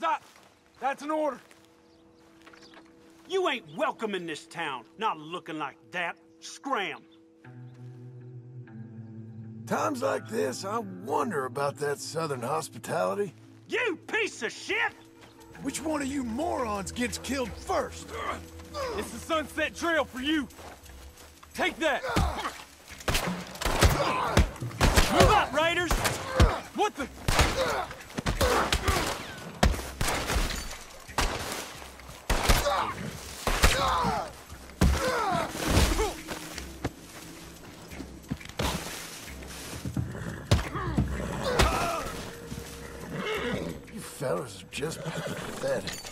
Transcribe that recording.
Stop! That's an order. You ain't welcome in this town, not looking like that. Scram. Times like this, I wonder about that southern hospitality. You piece of shit! Which one of you morons gets killed first? It's the Sunset Trail for you. Take that. Move up, Raiders! What the? You fellas are just pathetic.